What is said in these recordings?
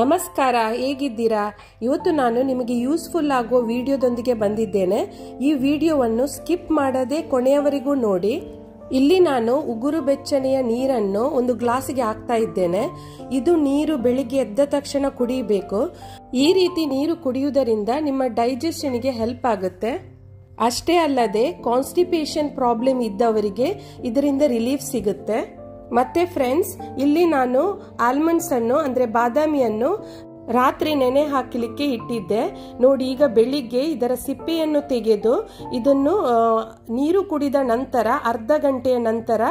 ನಮಸ್ಕಾರ, ಹೇಗಿದ್ದೀರಾ? ಇವತ್ತು ನಾನು ನಿಮಗೆ ಯೂಸ್ಫುಲ್ ಆಗುವ ವಿಡಿಯೋದೊಂದಿಗೆ ಬಂದಿದ್ದೇನೆ. ಈ ವಿಡಿಯೋವನ್ನು ಸ್ಕಿಪ್ ಮಾಡದೆ ಕೊನೆಯವರೆಗೂ ನೋಡಿ. ಇಲ್ಲಿ ನಾನು ಉಗುರು ಬೆಚ್ಚನೆಯ ನೀರನ್ನು ಒಂದು ಗ್ಲಾಸಿಗೆ ಹಾಕ್ತಾ ಇದ್ದೇನೆ. ಇದು ನೀರು ಬೆಳಿಗ್ಗೆ ಎದ್ದ ತಕ್ಷಣ ಕುಡಿಯಬೇಕು ಈ ರೀತಿ ನೀರು ಕುಡಿಯುವುದರಿಂದ ನಿಮ್ಮ ಡೈಜೆಷನ್ಗೆ ಹೆಲ್ಪ್ ಆಗುತ್ತೆ. ಅಷ್ಟೇ ಅಲ್ಲದೆ ಕಾನ್ಸ್ಟಿಪೇಷನ್ ಪ್ರಾಬ್ಲಮ್ ಇದ್ದವರಿಗೆ ಇದರಿಂದ ರಿಲೀಫ್ ಸಿಗುತ್ತೆ. ಮತ್ತೆ ಫ್ರೆಂಡ್ಸ್ ಇಲ್ಲಿ ನಾನು ಆಲ್ಮಂಡ್ಸ್ ಅನ್ನು, ಅಂದ್ರೆ ಬಾದಾಮಿಯನ್ನು ರಾತ್ರಿ ನೆನೆ ಹಾಕಲಿಕ್ಕೆ ಇಟ್ಟಿದ್ದೆ. ನೋಡಿ, ಈಗ ಬೆಳಿಗ್ಗೆ ಇದರ ಸಿಪ್ಪೆಯನ್ನು ತೆಗೆದು ಇದನ್ನು ನೀರು ಕುಡಿದ ನಂತರ, ಅರ್ಧ ಗಂಟೆಯ ನಂತರ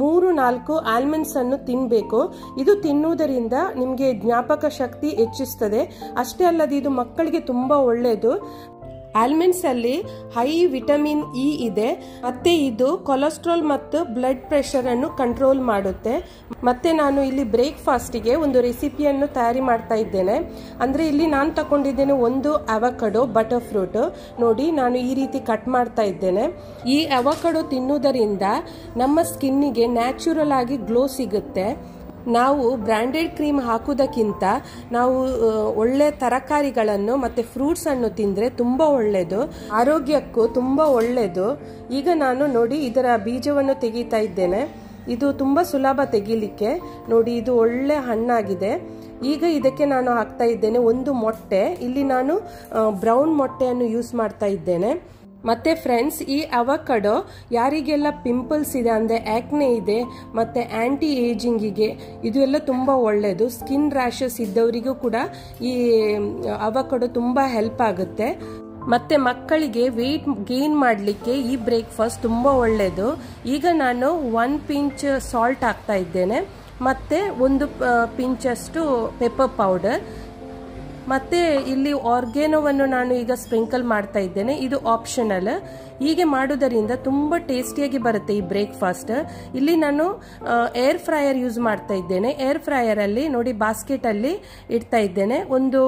ಮೂರು ನಾಲ್ಕು ಆಲ್ಮಂಡ್ಸ್ ಅನ್ನು ತಿನ್ನಬೇಕು ಇದು ತಿನ್ನುವುದರಿಂದ ನಿಮಗೆ ಜ್ಞಾಪಕ ಶಕ್ತಿ ಹೆಚ್ಚಿಸ್ತದೆ. ಅಷ್ಟೇ ಅಲ್ಲದೆ ಇದು ಮಕ್ಕಳಿಗೆ ತುಂಬಾ ಒಳ್ಳೆಯದು ಆಲ್ಮಂಡ್ಸ್ ಅಲ್ಲಿ ಹೈ ವಿಟಮಿನ್ ಇ ಇದೆ. ಮತ್ತೆ ಇದು ಕೊಲೆಸ್ಟ್ರಾಲ್ ಮತ್ತು ಬ್ಲಡ್ ಪ್ರೆಷರ್ ಅನ್ನು ಕಂಟ್ರೋಲ್ ಮಾಡುತ್ತೆ. ಮತ್ತೆ ನಾನು ಇಲ್ಲಿ ಬ್ರೇಕ್ಫಾಸ್ಟಿಗೆ ಒಂದು ರೆಸಿಪಿಯನ್ನು ತಯಾರಿ ಮಾಡ್ತಾ ಇದ್ದೇನೆ. ಅಂದ್ರೆ ಇಲ್ಲಿ ನಾನು ತಗೊಂಡಿದ್ದೇನೆ ಒಂದು ಅವಕಡೋ ಬಟರ್ ಫ್ರೂಟ್. ನೋಡಿ, ನಾನು ಈ ರೀತಿ ಕಟ್ ಮಾಡ್ತಾ ಇದ್ದೇನೆ. ಈ ಅವಕಡೋ ತಿನ್ನುವುದರಿಂದ ನಮ್ಮ ಸ್ಕಿನ್ನಿಗೆ ನ್ಯಾಚುರಲ್ ಆಗಿ ಗ್ಲೋ ಸಿಗುತ್ತೆ. ನಾವು ಬ್ರ್ಯಾಂಡೆಡ್ ಕ್ರೀಮ್ ಹಾಕುವುದಕ್ಕಿಂತ ನಾವು ಒಳ್ಳೆ ತರಕಾರಿಗಳನ್ನು ಮತ್ತು ಫ್ರೂಟ್ಸ್ ಅನ್ನು ತಿಂದ್ರೆ ತುಂಬಾ ಒಳ್ಳೆಯದು ಆರೋಗ್ಯಕ್ಕೂ ತುಂಬ ಒಳ್ಳೆಯದು ಈಗ ನಾನು ನೋಡಿ ಇದರ ಬೀಜವನ್ನು ತೆಗೀತಾ ಇದ್ದೇನೆ. ಇದು ತುಂಬ ಸುಲಭ ತೆಗಿಲಿಕ್ಕೆ. ನೋಡಿ, ಇದು ಒಳ್ಳೆ ಹಣ್ಣಾಗಿದೆ. ಈಗ ಇದಕ್ಕೆ ನಾನು ಹಾಕ್ತಾ ಇದ್ದೇನೆ ಒಂದು ಮೊಟ್ಟೆ. ಇಲ್ಲಿ ನಾನು ಬ್ರೌನ್ ಮೊಟ್ಟೆಯನ್ನು ಯೂಸ್ ಮಾಡ್ತಾ ಇದ್ದೇನೆ. ಮತ್ತೆ ಫ್ರೆಂಡ್ಸ್ ಈ ಅವಕಡೋ ಯಾರಿಗೆಲ್ಲ ಪಿಂಪಲ್ಸ್ ಇದೆ ಅಂದರೆ ಆ್ಯಕ್ನೆ ಇದೆ, ಮತ್ತು ಆ್ಯಂಟಿ ಏಜಿಂಗಿಗೆ ಇದು ಎಲ್ಲ ತುಂಬ ಒಳ್ಳೆಯದು ಸ್ಕಿನ್ ರ್ಯಾಷಸ್ ಇದ್ದವರಿಗೂ ಕೂಡ ಈ ಅವಕಡೋ ತುಂಬ ಹೆಲ್ಪ್ ಆಗುತ್ತೆ. ಮತ್ತೆ ಮಕ್ಕಳಿಗೆ ವೆಯ್ಟ್ ಗೇನ್ ಮಾಡಲಿಕ್ಕೆ ಈ ಬ್ರೇಕ್ಫಾಸ್ಟ್ ತುಂಬ ಒಳ್ಳೆಯದು ಈಗ ನಾನು ಒನ್ ಪಿಂಚ್ ಸಾಲ್ಟ್ ಹಾಕ್ತಾ ಇದ್ದೇನೆ. ಮತ್ತೆ ಒಂದು ಪಿಂಚಷ್ಟು ಪೆಪ್ಪರ್ ಪೌಡರ್ ಮತ್ತೆ ಇಲ್ಲಿ ಆರ್ಗೇನೋವನ್ನು ನಾನು ಈಗ ಸ್ಪ್ರಿಂಕಲ್ ಮಾಡ್ತಾ ಇದ್ದೇನೆ. ಇದು ಆಪ್ಷನಲ್ ಹೀಗೆ ಮಾಡುವುದರಿಂದ ತುಂಬಾ ಟೇಸ್ಟಿಯಾಗಿ ಬರುತ್ತೆ ಈ ಬ್ರೇಕ್ಫಾಸ್ಟ್ ಇಲ್ಲಿ ನಾನು ಏರ್ ಫ್ರೈಯರ್ ಯೂಸ್ ಮಾಡ್ತಾ ಇದ್ದೇನೆ. ಏರ್ ಫ್ರೈಯರ್ ಅಲ್ಲಿ ನೋಡಿ ಬಾಸ್ಕೆಟ್ ಅಲ್ಲಿ ಇಡ್ತಾ ಇದ್ದೇನೆ. ಒಂದು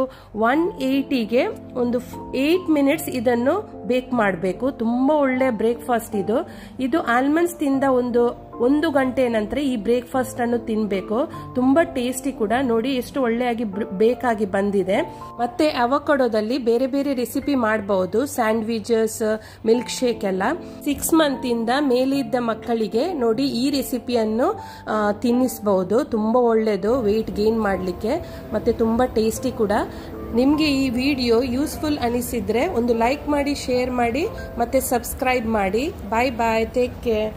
ಒನ್ ಏಯ್ಟಿಗೆ ಒಂದು ಏಯ್ಟ್ ಮಿನಿಟ್ಸ್ ಇದನ್ನು ಬೇಕ್ ಮಾಡಬೇಕು. ತುಂಬಾ ಒಳ್ಳೆ ಬ್ರೇಕ್ಫಾಸ್ಟ್ ಇದು. ಇದು ಆಲ್ಮಂಡ್ಸ್ ತಿಂದ ಒಂದು ಒಂದು ಗಂಟೆ ನಂತರ ಈ ಬ್ರೇಕ್ಫಾಸ್ಟ್ ಅನ್ನು ತಿನ್ಬೇಕು. ತುಂಬಾ ಟೇಸ್ಟಿ ಕೂಡ. ನೋಡಿ, ಎಷ್ಟು ಒಳ್ಳೆಯಾಗಿ ಬೇಕಾಗಿ ಬಂದಿದೆ. ಮತ್ತೆ ಅವಕಡೋದಲ್ಲಿ ಬೇರೆ ಬೇರೆ ರೆಸಿಪಿ ಮಾಡಬಹುದು ಸ್ಯಾಂಡ್ವಿಚಸ್ ಮಿಲ್ಕ್ ಶೇಕ್ ಎಲ್ಲ ಸಿಕ್ಸ್ ಮಂತ್ ಇಂದ ಮೇಲಿದ್ದ ಮಕ್ಕಳಿಗೆ ನೋಡಿ ಈ ರೆಸಿಪಿಯನ್ನು ತಿನ್ನಿಸಬಹುದು ತುಂಬಾ ಒಳ್ಳೆಯದು ವೆಯ್ಟ್ ಗೇನ್ ಮಾಡಲಿಕ್ಕೆ. ಮತ್ತೆ ತುಂಬಾ ಟೇಸ್ಟಿ ಕೂಡ. ನಿಮಗೆ ಈ ವಿಡಿಯೋ ಯೂಸ್ಫುಲ್ ಅನಿಸಿದ್ರೆ ಒಂದು ಲೈಕ್ ಮಾಡಿ, ಶೇರ್ ಮಾಡಿ, ಮತ್ತೆ ಸಬ್ಸ್ಕ್ರೈಬ್ ಮಾಡಿ. Bye bye. Take care.